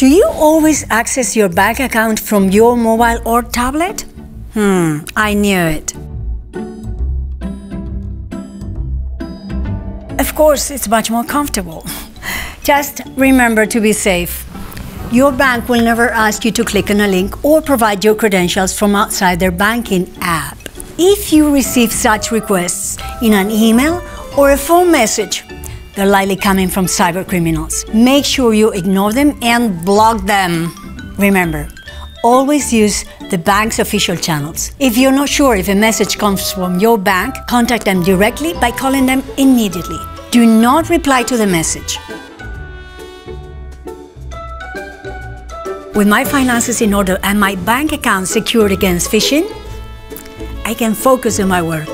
Do you always access your bank account from your mobile or tablet? Hmm, I knew it. Of course, it's much more comfortable. Just remember to be safe. Your bank will never ask you to click on a link or provide your credentials from outside their banking app. If you receive such requests in an email or a phone message, they're likely coming from cyber criminals. Make sure you ignore them and block them. Remember, always use the bank's official channels. If you're not sure if a message comes from your bank, contact them directly by calling them immediately. Do not reply to the message. With my finances in order and my bank account secured against phishing, I can focus on my work.